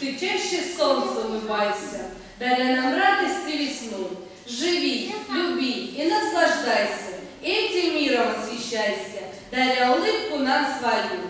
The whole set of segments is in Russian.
Ти чаще сонце улыбайся, даря нам радость і весну. Живи, люби и наслаждайся, этим миром освещайся, даря улыбку нам свою.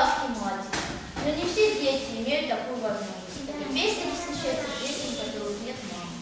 классный мальчик. Но не все дети имеют такую возможность. И песни не встречаются детям, у которых нет мамы.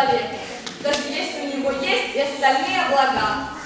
человеке, даже если у него есть и остальные блага.